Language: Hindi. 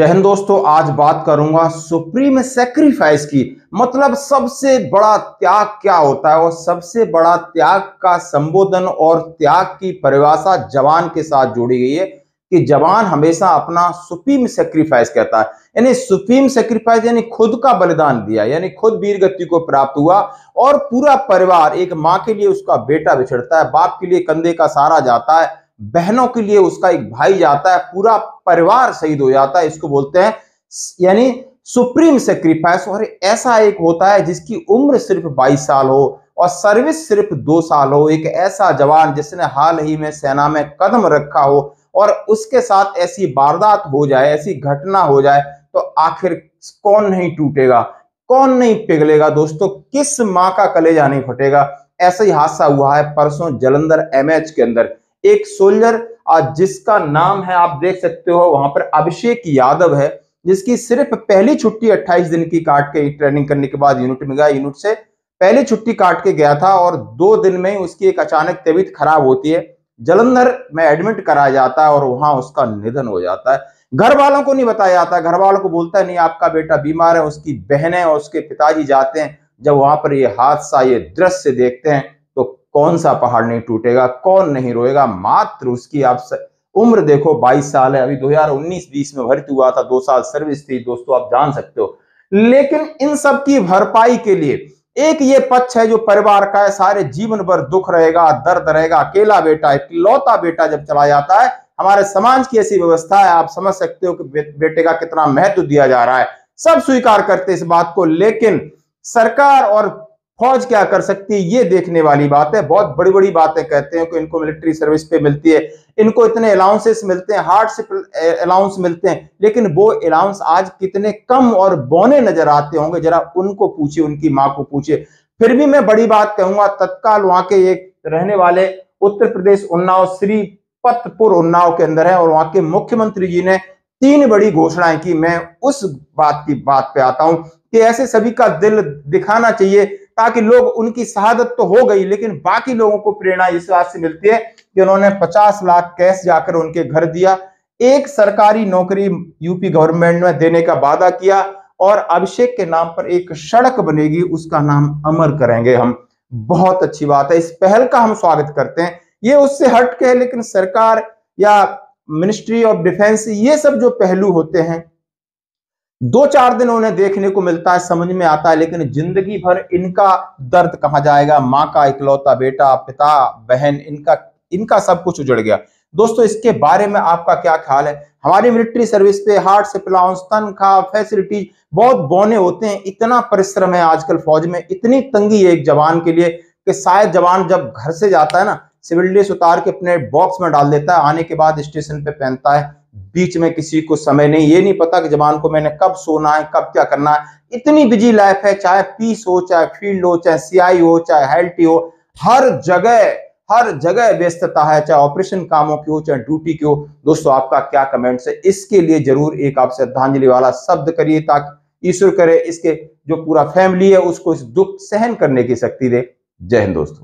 जय हिंद दोस्तों, आज बात करूँगा सुप्रीम सेक्रीफाइस की। मतलब सबसे बड़ा त्याग क्या होता है? और सबसे बड़ा त्याग का संबोधन और त्याग की परिभाषा जवान के साथ जोड़ी गई है कि जवान हमेशा अपना सुप्रीम सेक्रीफाइस कहता है। यानी सुप्रीम सेक्रीफाइस यानी खुद का बलिदान दिया, यानी खुद वीर गति को प्राप्त हुआ और पूरा परिवार एक माँ के लिए उसका बेटा बिछड़ता है, बाप के लिए कंधे का सहारा जाता है बहनों के लिए उसका एक भाई जाता है, पूरा परिवार शहीद हो जाता है, इसको बोलते हैं, यानी सुप्रीम सेक्रीफाइस और ऐसा एक होता है जिसकी उम्र सिर्फ़ 22 साल हो और सर्विस सिर्फ़ दो साल हो। एक ऐसा जवान जिसने हाल ही में सेना में कदम रखा हो और उसके साथ ऐसी वारदात हो जाए, ऐसी घटना हो जाए तो आखिर कौन नहीं टूटेगा, कौन नहीं पिघलेगा दोस्तों, किस माँ का कलेजा नहीं फटेगा। ऐसा ही हादसा हुआ है परसों जलंधर एमएच के अंदर। एक सोल्जर जिसका नाम है, आप देख सकते हो, वहाँ पर अभिषेक यादव है, जिसकी सिर्फ़ पहली छुट्टी 28 दिन की काट के ट्रेनिंग करने के बाद यूनिट में गया। यूनिट से पहली छुट्टी काट के गया था और दो दिन में उसकी एक अचानक तबीयत खराब होती है। जलंधर में एडमिट कराया जाता है और वहाँ उसका निधन हो जाता है। घर वालों को नहीं बताया जाता, घर वालों को बोलता है, नहीं, आपका बेटा बीमार है, उसकी बहनें और उसके पिताजी जाते हैं। जब वहाँ पर ये हादसा, ये दृश्य देखते हैं कौन सा पहाड़ नहीं टूटेगा, कौन नहीं रोएगा, मात्र उसकी आप स... उम्र देखो 22 साल है, अभी 2019-20 में भर्ती हुआ था, दो साल सर्विस थी, दोस्तों आप जान सकते हो। लेकिन इन सब की भरपाई के लिए एक ये पक्ष है जो परिवार का है, सारे जीवन भर दुख रहेगा, दर्द रहेगा, अकेला बेटा इकलौता बेटा जब चला जाता है, हमारे समाज की ऐसी व्यवस्था है, आप समझ सकते हो कि बेटे का कितना महत्व दिया जा रहा है। सब स्वीकार करते इस बात को, लेकिन सरकार और फौज क्या कर सकती है? ये देखने वाली बात है। बहुत बड़ी बड़ी बातें कहते हैं कि इनको मिलिट्री सर्विस पे मिलती है। इनको इतने अलाउंसेस मिलते हैं हार्ड से अलाउंस मिलते हैं। लेकिन वो अलाउंस आज कितने कम और बोने नज़र आते होंगे? जरा उनको पूछिए, उनकी माँ को पूछिए। फिर भी मैं बड़ी बात कहूँगा, तत्काल वहाँ के एक रहने वाले उत्तर प्रदेश उन्नाव श्री पतपुर उन्नाव के अंदर है और वहाँ के मुख्यमंत्री जी ने तीन बड़ी घोषणाएँ की। मैं उस बात की बात पे आता हूँ कि ऐसे सभी का दिल दिखाना चाहिए ताकि लोग उनकी शहादत तो हो गई, लेकिन बाकी लोगों को प्रेरणा इस बात से मिलती है कि उन्होंने 50 लाख कैश जाकर उनके घर दिया। एक सरकारी नौकरी यूपी गवर्नमेंट में देने का वादा किया और अभिषेक के नाम पर एक सड़क बनेगी, उसका नाम अमर करेंगे हम। बहुत अच्छी बात है। इस पहल का हम स्वागत करते हैं। ये उससे हट के है लेकिन सरकार या मिनिस्ट्री ऑफ़ डिफेंस, ये सब जो पहलू होते हैं दो चार दिन उन्हें देखने को मिलता है, समझ में आता है, लेकिन ज़िंदगी भर इनका दर्द कहा जाएगा। माँ का इकलौता बेटा, पिता, बहन, इनका इनका सब कुछ उजड़ गया। दोस्तों, इसके बारे में आपका क्या ख्याल है? हमारी मिलिट्री सर्विस पे हार्ट सिप्लाउंस तनख्वाह फैसिलिटीज़ बहुत बोने होते हैं, इतना परिश्रम है आजकल फौज में, इतनी तंगी है एक जवान के लिए कि शायद जवान जब घर से जाता है ना, सिविल ड्रेस उतार के अपने बॉक्स में डाल देता है, आने के बाद स्टेशन पे पहनता है। बीच में किसी को समय नहीं, ये नहीं पता कि जवान को मैंने कब सोना है, कब क्या करना है। इतनी बिज़ी लाइफ है, चाहे पीस हो, चाहे फ़ील्ड हो, चाहे सीआई हो, चाहे हेल्टी हो, हर जगह हर जगह व्यस्तता है, चाहे ऑपरेशन कामों की हो, चाहे ड्यूटी की हो। दोस्तों, आपका क्या कमेंट्स है? इसके लिए ज़रूर एक आप श्रद्धांजलि वाला शब्द करिए ताकि ईश्वर करे, इसके जो पूरा फैमिली है, उसको इस दुख सहन करने की शक्ति दे। जय हिंद दोस्तों।